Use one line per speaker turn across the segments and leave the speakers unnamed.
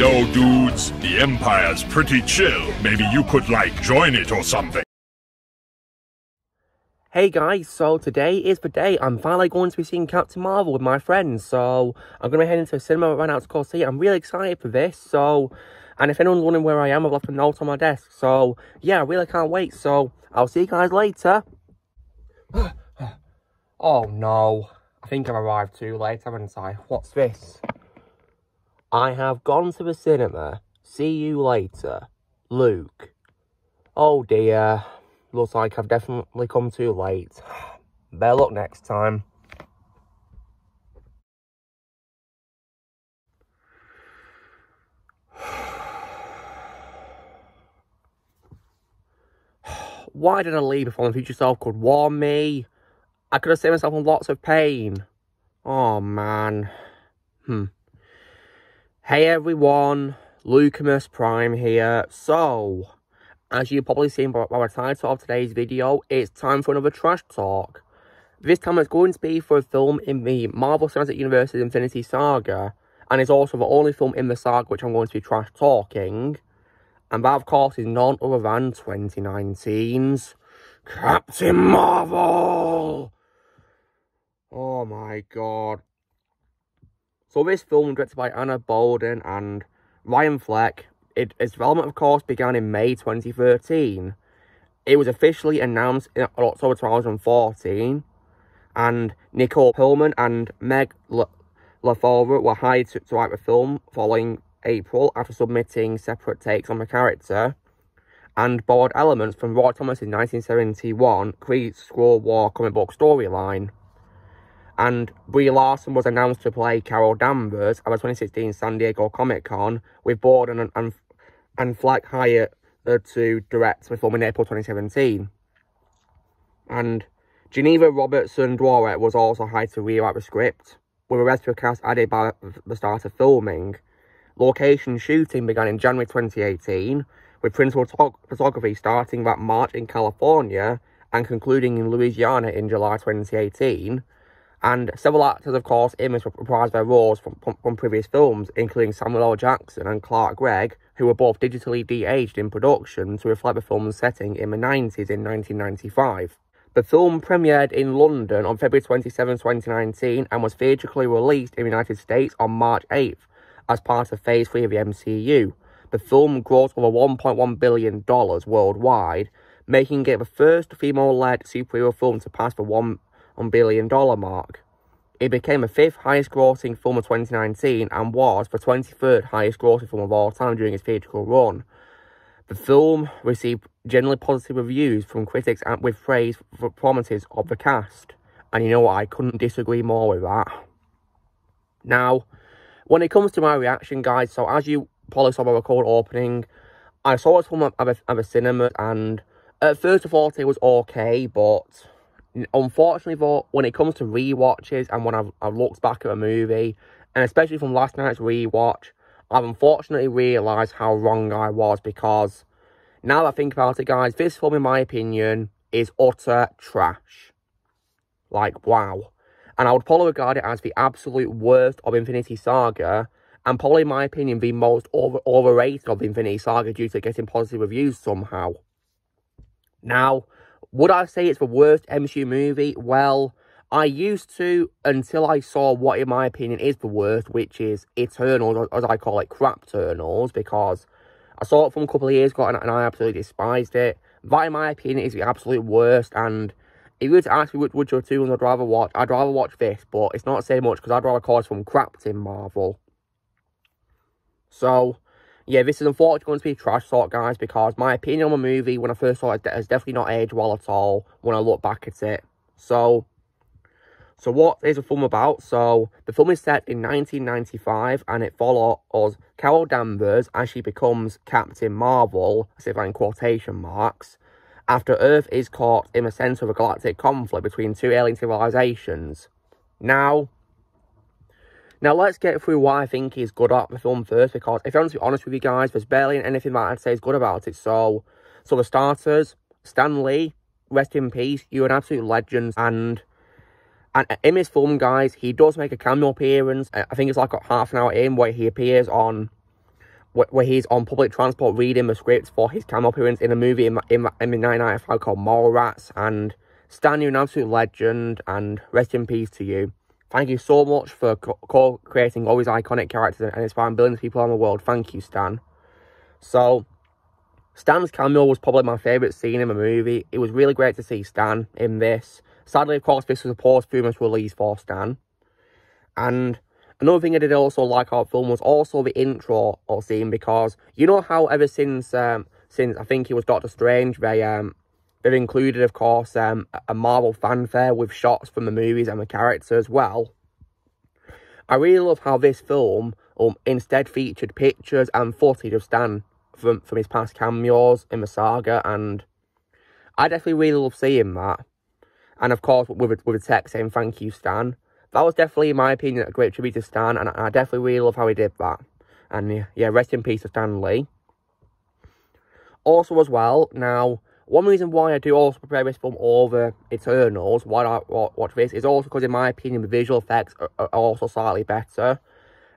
Yo, dudes, the Empire's pretty chill. Maybe you could, like, join it or something.
Hey guys, so today is the day I'm finally going to be seeing Captain Marvel with my friends. So I'm going to be heading to the cinema right now to go see it. I'm really excited for this. So, and if anyone's wondering where I am, I've left a note on my desk. So yeah, I really can't wait. So I'll see you guys later. oh no, I think I've arrived too late, haven't I? What's this? I have gone to the cinema. See you later. Luke. Oh dear. Looks like I've definitely come too late. Better luck next time. Why did I leave before my future self could warn me? I could have saved myself lots of pain. Oh, man. Hmm. Hey, everyone. Lukimus Prime here. So, as you've probably seen by, by the title of today's video, it's time for another trash talk. This time it's going to be for a film in the Marvel Cinematic Universe's Infinity Saga, and it's also the only film in the saga which I'm going to be trash talking. And that, of course, is none other than 2019's Captain Marvel! Oh my god. So this film, directed by Anna Boden and Ryan Fleck, it, its development, of course, began in May 2013. It was officially announced in October 2014, and Nicole Perlman and Meg LeFauve were hired to, to write the film following April after submitting separate takes on the character, and borrowed elements from Roy Thomas's 1971 Kree Skrull War comic book storyline. And Brie Larson was announced to play Carol Danvers at the 2016 San Diego Comic Con, with Boden and, and, and Fleck hired to direct the film in April 2017. And Geneva Robertson Dworet was also hired to rewrite the script, with the rest of the cast added by the start of filming. Location shooting began in January 2018, with principal photography starting that March in California and concluding in Louisiana in July 2018 and several actors, of course, in reprised their roles from, from, from, previous films, including Samuel L. Jackson and Clark Gregg, who were both digitally de-aged in production to reflect the film's setting in the 90s in 1995. The film premiered in London on February 27, 2019, and was theatrically released in the United States on March 8th as part of Phase 3 of the MCU. The film grossed over $1.1 billion worldwide, making it the first female-led superhero film to pass the $1 $1 billion mark. It became the fifth highest grossing film of 2019 and was the 23rd highest grossing film of all time during its theatrical run. The film received generally positive reviews from critics and with praise for performances of the cast. And you know what, I couldn't disagree more with that. Now, when it comes to my reaction, guys, so as you probably saw my record opening, I saw this film at a, at a cinema and at first I thought it was okay, but unfortunately, though, when it comes to re-watches and when I've, I've looked back at a movie, and especially from last night's re-watch, I've unfortunately realised how wrong I was because now that I think about it, guys, this film, in my opinion, is utter trash. Like, wow. And I would probably regard it as the absolute worst of Infinity Saga, and probably, in my opinion, the most over overrated of Infinity Saga due to getting positive reviews somehow. Now, would I say it's the worst MCU movie? Well, I used to until I saw what, in my opinion, is the worst, which is Eternals, as I call it, crap Eternals, because I saw it from a couple of years ago and, I absolutely despised it. That, in my opinion, is the absolute worst, and if you were to ask me which, which of two ones I'd rather watch, I'd rather watch this, but it's not saying much because I'd rather call it from Captain Marvel. So, yeah, this is unfortunately going to be trash talk, guys, because my opinion on the movie when I first saw it has definitely not aged well at all when I look back at it. So, so what is the film about? So, the film is set in 1995 and it follows Carol Danvers as she becomes Captain Marvel, as if in quotation marks, after Earth is caught in the centre of a galactic conflict between two alien civilizations. Now, now, let's get through why I think he's good at the film first, because if I'm to be honest with you guys, there's barely anything that I'd say is good about it. So, so the starters, Stan Lee, rest in peace, you're an absolute legend, and and in this film, guys, he does make a cameo appearance. I think it's like half an hour in where he appears on where he's on public transport reading the scripts for his cameo appearance in a movie in, in, in 1995 called Mallrats. And Stan, you're an absolute legend, and rest in peace to you. Thank you so much for co-creating all these iconic characters and inspiring billions of people around the world. Thank you, Stan. So, Stan's cameo was probably my favourite scene in the movie. It was really great to see Stan in this. Sadly, of course, this was a posthumous release for Stan. And another thing I did also like our film was also the intro or scene because you know how ever since um, since I think it was Doctor Strange, they um they've included, of course, um, a Marvel fanfare with shots from the movies and the characters. Well, I really love how this film um, instead featured pictures and footage of Stan from, from his past cameos in the saga, and I definitely really love seeing that. And of course, with a, with a text saying thank you, Stan. That was definitely, in my opinion, a great tribute to Stan, and I, definitely really love how he did that. And yeah, yeah, rest in peace to Stan Lee. Also, as well, now, one reason why I do also prepare this film over Eternals, why I watch this, is also because, in my opinion, the visual effects are, are also slightly better.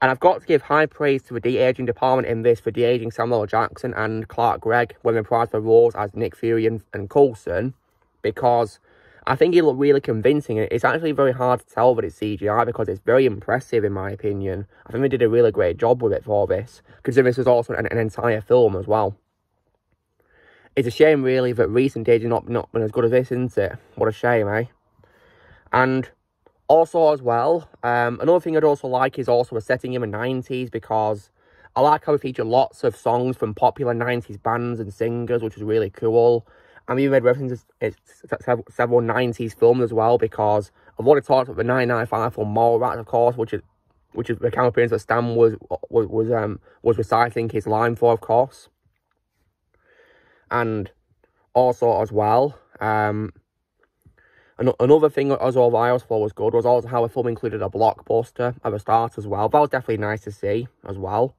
And I've got to give high praise to the de-aging department in this for de-aging Samuel Jackson and Clark Gregg when they prized for roles as Nick Fury and, and Coulson, because I think he looked really convincing. It's actually very hard to tell that it's CGI because it's very impressive in my opinion. I think they did a really great job with it for this, considering this was also an, an entire film as well. It's a shame really that recent age has not, not been as good as this, isn't it? What a shame, eh? And also as well, um, another thing I'd also like is also a setting in the 90s because I like how we feature lots of songs from popular 90s bands and singers, which is really cool. And we made references to several 90s films as well because I've already talked about the 1995 film Mallrats, of course, which is which is the camera appearance that Stan was was was um was reciting his line for, of course. And also as well, um, another thing as well I also thought was good was also how the film included a blockbuster at the start as well. That was definitely nice to see as well.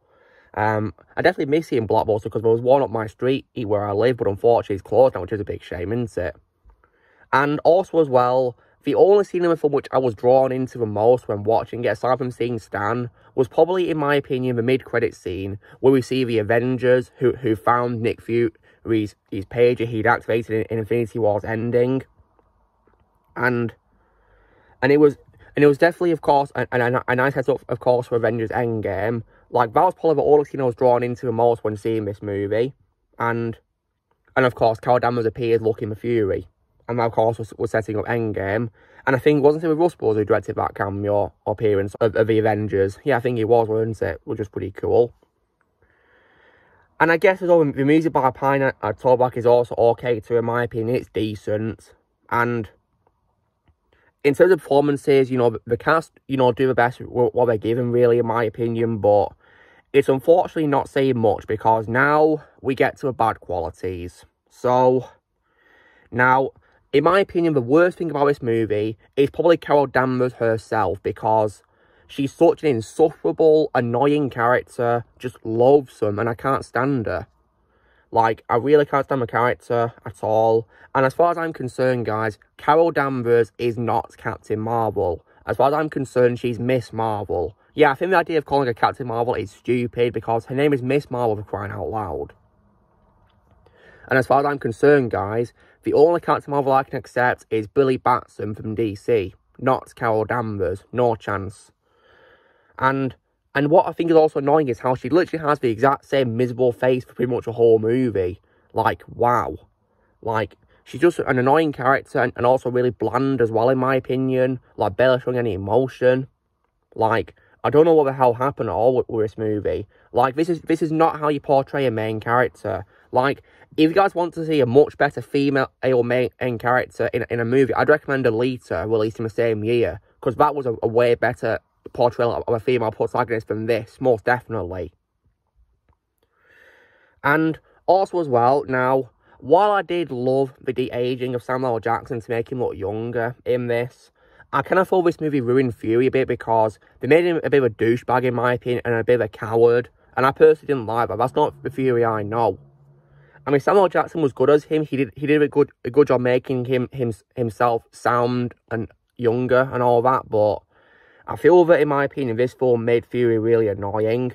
Um, I definitely miss seeing Blockbuster because there was one up my street where I live, but unfortunately it's closed now, which is a big shame, isn't it? And also as well, the only scene in the film which I was drawn into the most when watching it, aside from seeing Stan, was probably, in my opinion, the mid-credit scene where we see the Avengers who who found Nick Fury's his his pager he'd activated in, in Infinity War's ending. And and it was and it was definitely, of course, a, a, a nice setup, of course, for Avengers Endgame. Like, that was probably scene I was drawn into the most when seeing this movie. And, and of course, Carol Danvers appeared looking the Fury. And that, of course, was, was setting up Endgame. And I think, wasn't it with Russ who directed that cameo appearance of, of the Avengers? Yeah, I think it was, wasn't it? Which was pretty cool. And I guess as well, the music by Pinar Toprak is also okay too, in my opinion. It's decent. And in terms of performances, you know, the cast, you know, do the best what they're given, really, in my opinion. But it's unfortunately not saying much because now we get to the bad qualities. So, now, in my opinion, the worst thing about this movie is probably Carol Danvers herself because she's such an insufferable, annoying character, just loathsome, and I can't stand her. Like, I really can't stand the character at all. And as far as I'm concerned, guys, Carol Danvers is not Captain Marvel. As far as I'm concerned, she's Miss Marvel. Yeah, I think the idea of calling her Captain Marvel is stupid because her name is Miss Marvel for crying out loud. And as far as I'm concerned, guys, the only Captain Marvel I can accept is Billy Batson from DC, not Carol Danvers. No chance. And and what I think is also annoying is how she literally has the exact same miserable face for pretty much the whole movie. Like, wow. Like, she's just an annoying character and, and also really bland as well, in my opinion. Like, barely showing any emotion. Like, I don't know what the hell happened at all with, with, this movie. Like, this is this is not how you portray a main character. Like, if you guys want to see a much better female main, main character in, in a movie, I'd recommend Alita, released in the same year. Because that was a, a way better portrayal of a female protagonist than this, most definitely. And also as well, now, while I did love the de-aging of Samuel Jackson to make him look younger in this, I kind of thought this movie ruined Fury a bit because they made him a bit of a douchebag in my opinion and a bit of a coward. And I personally didn't like that. That's not the Fury I know. I mean, Samuel Jackson was good as him. He did he did a good a good job making him, him himself sound and younger and all that. But I feel that, in my opinion, this film made Fury really annoying.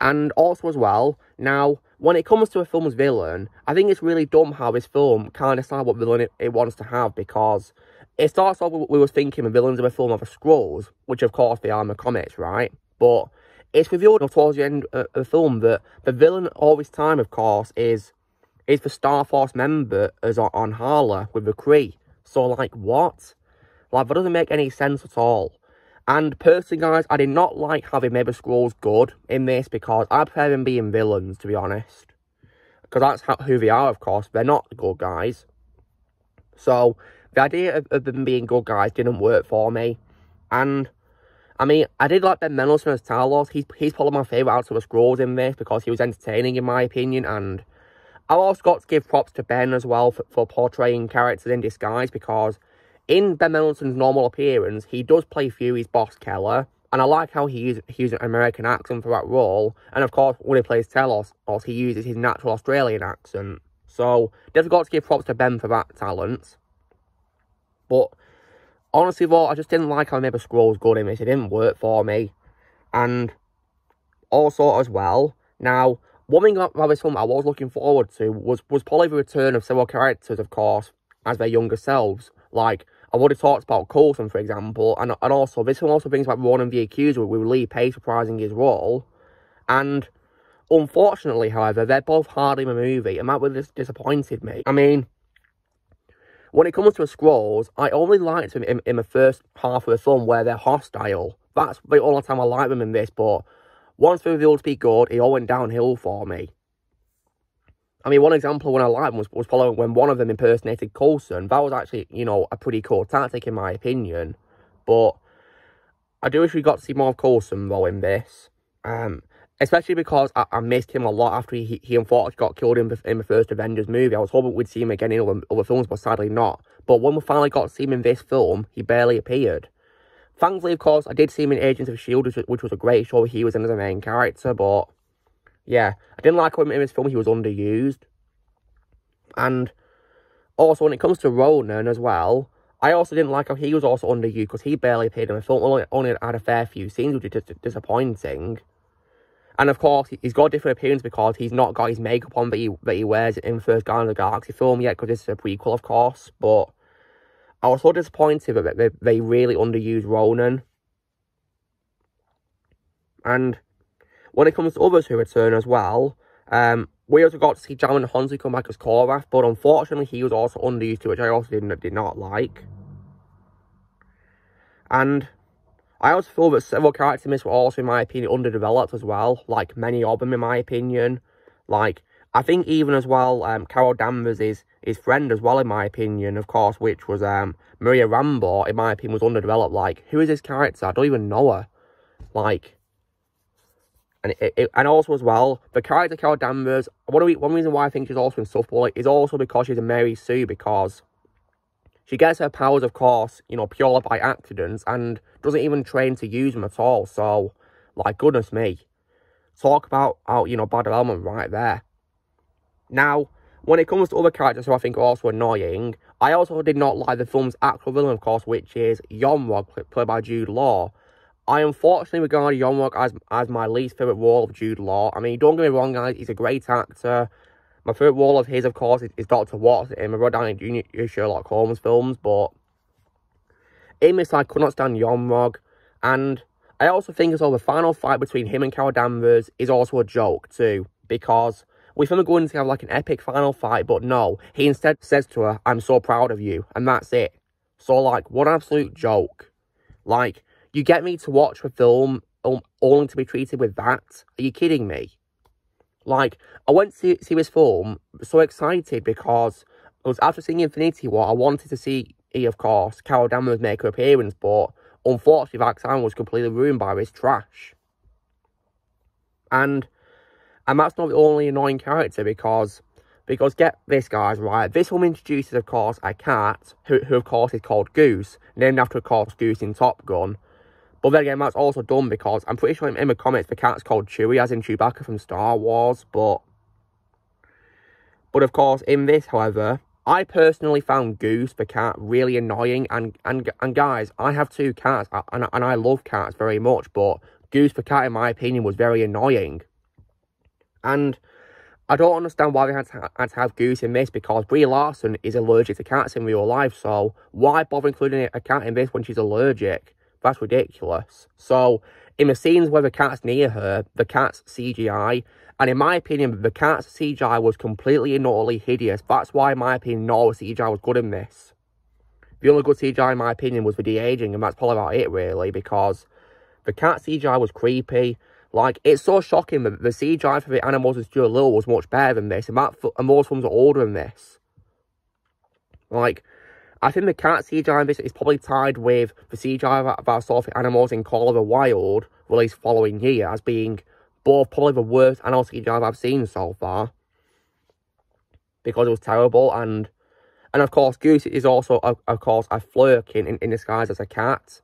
And also as well, now, when it comes to a film's villain, I think it's really dumb how this film can't decide what villain it, it wants to have because it starts off with, we were thinking the villains of a film of the Skrulls, which of course they are in the comics, right? But it's revealed towards the end uh, of the film that the villain all this time, of course, is is the Star Force member as on, on Hala with the Kree. So, like, what? Like, that doesn't make any sense at all. And personally, guys, I did not like having Maybe Skrulls good in this because I prefer them being villains, to be honest. Because that's how, who they are, of course. They're not good guys. So, the idea of, of them being good guys didn't work for me. And, I mean, I did like Ben Mendelsohn as Talos. He's, he's probably my favourite out of the Skrulls in this because he was entertaining, in my opinion. And I've also got to give props to Ben as well for, for portraying characters in disguise because in Ben Mendelsohn's normal appearance, he does play Fury's boss Keller, and I like how he uses, he uses an American accent for that role. And of course, when he plays Talos, he uses his natural Australian accent. So, definitely got to give props to Ben for that talent. But, honestly though, I just didn't like how maybe Skrulls good in this. It didn't work for me. And, also as well, now, one thing about this film I was looking forward to was, was probably the return of several characters, of course, as their younger selves. Like, I've already talked about Coulson, for example, and, and also, this one also brings back Ronan the Accuser with Lee Pace reprising his role. And, unfortunately, however, they're both hardly in the movie, and that really just disappointed me. I mean, when it comes to the Skrulls, I only liked them in, in the first half of the film where they're hostile. That's the only time I liked them in this, but once they revealed to be good, it all went downhill for me. I mean, one example when I liked was, was following when one of them impersonated Coulson. That was actually, you know, a pretty cool tactic in my opinion. But I do wish we got to see more of Coulson, though, in this. Um, especially because I, I, missed him a lot after he, he unfortunately got killed in, in the first Avengers movie. I was hoping we'd see him again in other, other films, but sadly not. But when we finally got to see him in this film, he barely appeared. Thankfully, of course, I did see him in Agents of S.H.I.E.L.D., which, which was a great show. He was in as a main character, but yeah, I didn't like him in this film. He was underused. And also, when it comes to Ronan as well, I also didn't like how he was also underused because he barely appeared in the film. Only, only had a fair few scenes, which is just disappointing. And of course, he's got a different appearance because he's not got his makeup on that he, that he wears in the first Guardians of the Galaxy film yet, because this is a prequel, of course. But I was so disappointed that they, they really underused Ronan. And when it comes to others who return as well, um, we also got to see Djimon Hounsou come back as Korath, but unfortunately he was also underused too, which I also did, did not like. And I also feel that several characters in this were also, in my opinion, underdeveloped as well, like many of them, in my opinion. Like, I think even as well, um, Carol Danvers is his friend as well, in my opinion, of course, which was um, Maria Rambeau, in my opinion, was underdeveloped. Like, who is this character? I don't even know her. Like, and it, it, and also as well, the character Carol Danvers, one, one reason why I think she's also insufferable is also because she's a Mary Sue, because she gets her powers, of course, you know, purely by accidents, and doesn't even train to use them at all, so, like, goodness me. Talk about, oh, you know, bad development right there. Now, when it comes to other characters who I think are also annoying, I also did not like the film's actual villain, of course, which is Yon-Rogg, played by Jude Law. I unfortunately regard Yon-Rogg as, as my least favourite role of Jude Law. I mean, don't get me wrong, guys, he's a great actor. My favourite role of his, of course, is, is Dr. Watson in Rod Downey Jr. Sherlock Holmes films, but in this, I could not stand Yon-Rogg, and I also think as well the final fight between him and Carol Danvers is also a joke, too, because we thought we going to have like an epic final fight, but no, he instead says to her, I'm so proud of you, and that's it. So, like, what absolute joke. Like, you get me to watch a film um, only to be treated with that? Are you kidding me? Like, I went to see this film so excited because it was after seeing Infinity War, I wanted to see, of course, Carol Danvers make her appearance, but unfortunately that time was completely ruined by this trash. And and that's not the only annoying character because because get this guys right, this film introduces of course a cat who, who of course is called Goose, named after of course Goose in Top Gun. But then again, that's also done because I'm pretty sure in the comics the cat's called Chewie, as in Chewbacca from Star Wars. But, but of course, in this, however, I personally found Goose the cat really annoying. And and and guys, I have two cats, and and I love cats very much. But Goose the cat, in my opinion, was very annoying. And I don't understand why they had to, had to have Goose in this because Brie Larson is allergic to cats in real life. So why bother including a cat in this when she's allergic? That's ridiculous. So in the scenes where the cat's near her, the cat's CGI, and in my opinion, the cat's CGI was completely and utterly hideous. That's why, in my opinion, no CGI was good in this. The only good CGI, in my opinion, was the de-aging, and that's probably about it, really, because the cat CGI was creepy. Like, it's so shocking that the CGI for the animals in Stuart Little was much better than this, and, that, and those films are older than this. Like, I think the cat CGI in this is probably tied with the CGI I saw for animals in Call of the Wild, released following year, as being both probably the worst animal CGI I've seen so far. Because it was terrible, and and of course, Goose is also, of, of course, a Flerken in, in disguise as a cat.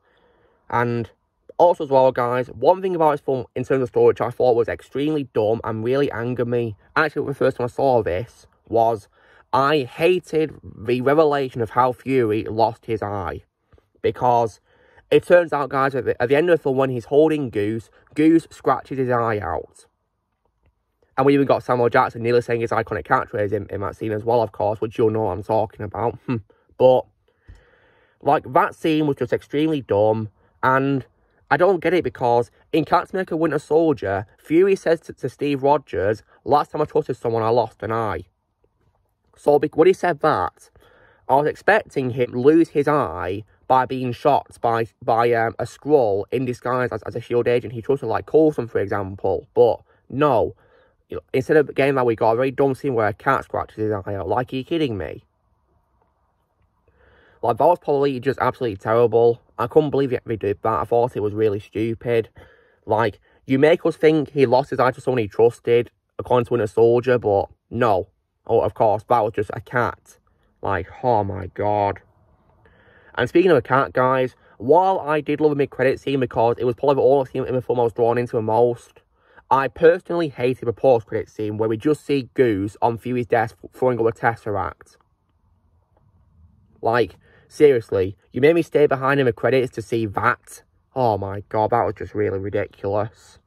And also as well, guys, one thing about this film in terms of story which I thought was extremely dumb and really angered me, actually the first time I saw this, was I hated the revelation of how Fury lost his eye. Because it turns out, guys, at the, at the end of the film, when he's holding Goose, Goose scratches his eye out. And we even got Samuel Jackson nearly saying his iconic catchphrase in, in that scene as well, of course, which you'll know what I'm talking about. Hmm. but, like, that scene was just extremely dumb, and I don't get it because in America Winter Soldier, Fury says to, to, Steve Rogers, last time I trusted someone, I lost an eye. So when he said that, I was expecting him lose his eye by being shot by by um, a Skrull in disguise as, as a S.H.I.E.L.D. agent he trusted, like Coulson, for example. But no, you know, instead of getting that, we got a very dumb scene where a cat scratches his eye out. Like, are you kidding me? Like, that was probably just absolutely terrible. I couldn't believe they did that. I thought it was really stupid. Like, you make us think he lost his eye to someone he trusted, according to Winter Soldier, but no. Oh, of course, that was just a cat. Like, oh my god. And speaking of a cat, guys, while I did love the mid-credit scene because it was probably the only scene in the film I was drawn into the most, I personally hated the post-credit scene where we just see Goose on Fury's desk throwing up a Tesseract. Like, Seriously, you made me stay behind in the credits to see that. Oh my god, that was just really ridiculous.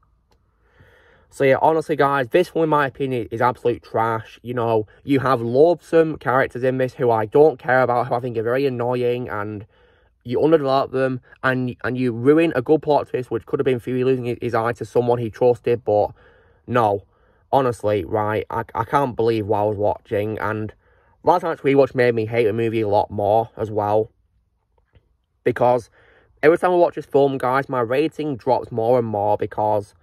So yeah, honestly guys, this one in my opinion is absolute trash. You know, you have loathsome characters in this who I don't care about, who I think are very annoying and you underdevelop them and and you ruin a good plot twist which could have been Fury losing his eye to someone he trusted, but no. Honestly, right, I, I can't believe what I was watching and Last night's rewatch made me hate the movie a lot more as well. Because every time I watch this film, guys, my rating drops more and more because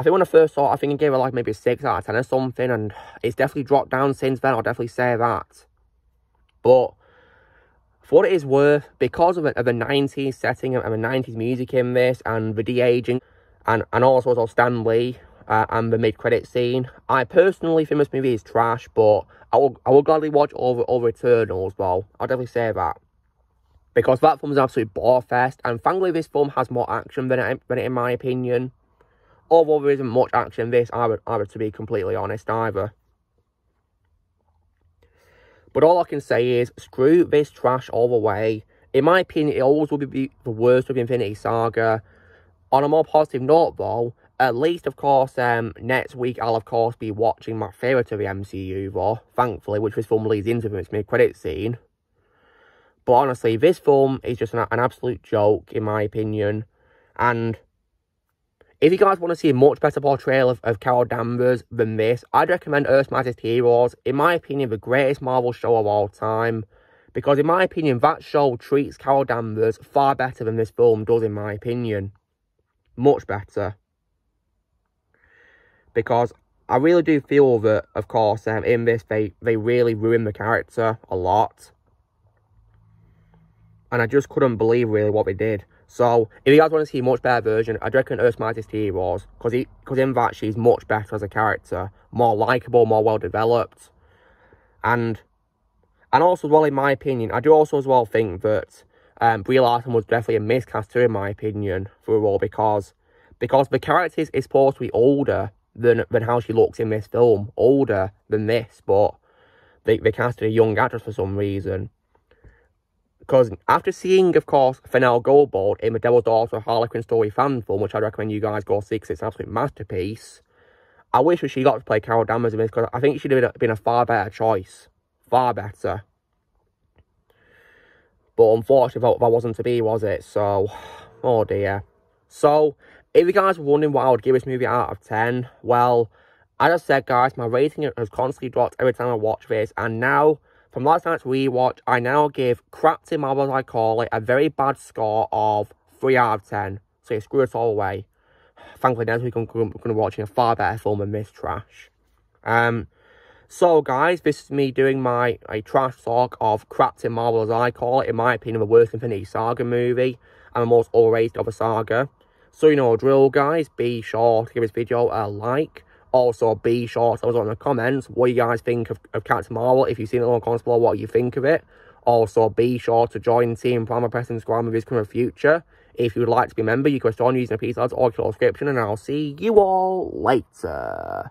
I think when I first saw it, I think I gave it like maybe a 6 out of 10 or something, and it's definitely dropped down since then, I'll definitely say that. But for what it is worth, because of, of the 90s setting and the 90s music in this, and the de-aging, and, and also as Stan Lee, uh, and the mid-credit scene. I personally think this movie is trash, but I will, I will gladly watch over, over Eternals, well. I'll definitely say that. Because that film is an absolute bore fest, and thankfully this film has more action than it, than it in my opinion. Although there isn't much action this, either, either to be completely honest, either. But all I can say is, screw this trash all the way. In my opinion, it always will be the worst of Infinity Saga. On a more positive note, though, at least, of course, um, next week I'll, of course, be watching my favourite of the MCU, though, thankfully, which this film leads into its mid-credit scene. But honestly, this film is just an, an absolute joke, in my opinion. And if you guys want to see a much better portrayal of, of Carol Danvers than this, I'd recommend Earth's Mightiest Heroes. In my opinion, the greatest Marvel show of all time. Because in my opinion, that show treats Carol Danvers far better than this film does, in my opinion. Much better because I really do feel that, of course, um, in this, they, they really ruin the character a lot. And I just couldn't believe, really, what they did. So, if you guys want to see a much better version, I'd recommend Earth's Mightiest Heroes. Because because in that, she's much better as a character. More likeable, more well-developed. And and also, as well, in my opinion, I do also as well think that um, Brie Larson was definitely a miscast too, in my opinion, for a role. Because, because the character is supposed to be older than than how she looks in this film. Older than this, but they, they casted a young actress for some reason. Because after seeing, of course, Fennell Goldbolt in the Devil's Daughter Harley Quinn story fan film, which I'd recommend you guys go see because it's an absolute masterpiece, I wish she got to play Carol Danvers in this because I think she'd have been a far better choice. Far better. But unfortunately, that wasn't to be, was it? So, oh dear. So, if you guys were wondering what I would give this movie out of 10, well, as I said, guys, my rating has constantly dropped every time I watch this. And now, from last night's rewatch, I now give Crapty Marvel, as I call it, a very bad score of 3 out of 10. So you screw it all away thankfully next week I'm going to be watching a far better film than this trash. Um, so guys, this is me doing my a trash talk of Captain Marvel as I call it, in my opinion, the worst Infinity Saga movie and the most overrated of a saga. So you know drill guys, be sure to give this video a like. Also, be sure to tell us in the comments what you guys think of, of Captain Marvel. If you've seen it on Constable, what you think of it. Also, be sure to join Team Prime Press and Squad Movies coming the future. If you would like to be a member, you can join using a piece of or description, and I'll see you all later.